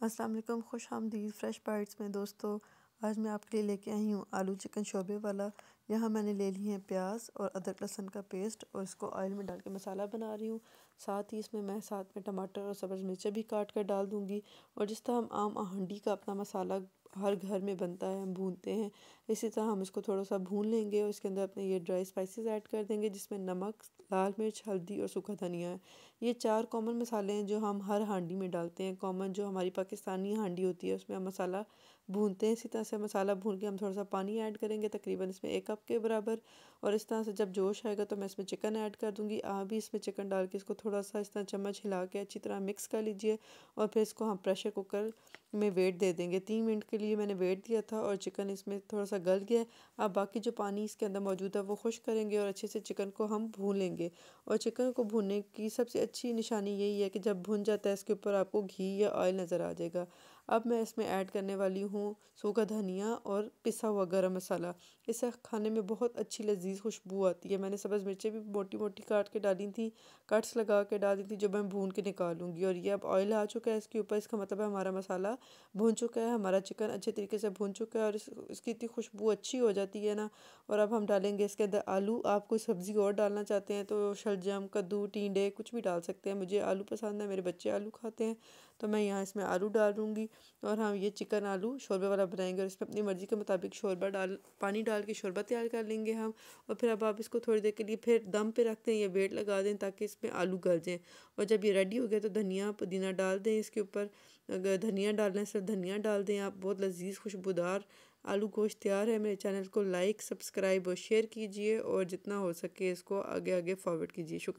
वालेकुम खुश आमदीद, फ़्रेश बाइट्स में दोस्तों। आज मैं आपके लिए लेके आई हूँ आलू चिकन शोबे वाला यहाँ मैंने ले ली है प्याज और अदरक लहसुन का पेस्ट और इसको ऑयल में डाल के मसाला बना रही हूँ। साथ ही इसमें मैं साथ में टमाटर और सब्ज़ मिर्चें भी काट कर डाल दूँगी और जिस तरह हम आम हंडी का अपना मसाला हर घर में बनता है, हम भूनते हैं, इसी तरह हम इसको थोड़ा सा भून लेंगे और इसके अंदर अपने ये ड्राई स्पाइसेस ऐड कर देंगे जिसमें नमक, लाल मिर्च, हल्दी और सूखा धनिया है। ये चार कॉमन मसाले हैं जो हम हर हांडी में डालते हैं। कॉमन जो हमारी पाकिस्तानी हांडी होती है, उसमें हम मसाला भूनते हैं। इसी तरह से मसाला भून के हम थोड़ा सा पानी ऐड करेंगे। तकरीबन इसमें एक कप के बराबर। और इस तरह से जब जोश आएगा तो मैं इसमें चिकन ऐड कर दूँगी। आप भी इसमें चिकन डाल के इसको थोड़ा सा इस तरह चम्मच हिला के अच्छी तरह मिक्स कर लीजिए और फिर इसको हम प्रेशर कुकर में वेट दे देंगे। तीन मिनट के लिए मैंने वेट दिया था और चिकन इसमें थोड़ा सा गल गया अब बाकी जो पानी इसके अंदर मौजूद है वो खुश करेंगे और अच्छे से चिकन को हम भून लेंगे। और चिकन को भूनने की सबसे अच्छी निशानी यही है कि जब भुन जाता है इसके ऊपर आपको घी या ऑयल नज़र आ जाएगा। अब मैं इसमें ऐड करने वाली हूँ सूखा धनिया और पिसा हुआ गरम मसाला। इससे खाने में बहुत अच्छी लजीज खुशबू आती है। मैंने सब्ज़ मिर्चें भी मोटी मोटी काट के डाली थी कट्स लगा के डाली थी जो मैं भून के निकालूँगी। और ये अब ऑयल आ चुका है इसके ऊपर। इसका मतलब है हमारा मसाला भून चुका है हमारा चिकन अच्छे तरीके से भून चुका है और इस, इसकी इतनी खुशबू अच्छी हो जाती है ना। और अब हम डालेंगे इसके अंदर आलू। आप कोई सब्ज़ी और डालना चाहते हैं तो शलजम कद्दू टींडे कुछ भी डाल सकते हैं। मुझे आलू पसंद है मेरे बच्चे आलू खाते हैं तो मैं यहाँ इसमें आलू डाल दूँगी और हम ये चिकन आलू शोरबे वाला बनाएँगे और इसमें अपनी मर्ज़ी के मुताबिक शोरबा डाल, पानी डाल के शोरबा तैयार कर लेंगे हम। और फिर अब आप इसको थोड़ी देर के लिए फिर दम पे रखते हैं या वेट लगा दें ताकि इसमें आलू गल जाएँ। और जब ये रेडी हो गया तो धनिया, पुदीना डाल दें इसके ऊपर। अगर धनिया डालना है सिर्फ़ धनिया डाल दें आप। बहुत लजीज, खुशबूदार आलू गोश्त तैयार है। मेरे चैनल को लाइक सब्सक्राइब और शेयर कीजिए और जितना हो सके इसको आगे आगे फॉरवर्ड कीजिए। शुक्रिया।